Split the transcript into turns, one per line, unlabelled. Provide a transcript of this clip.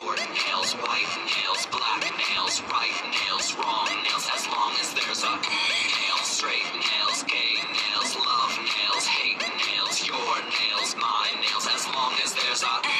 Jordan nails, white nails, black nails, right nails, wrong nails, as long as there's a nail, straight nails, gay nails, love nails, hate nails, your nails, my nails, as long as there's a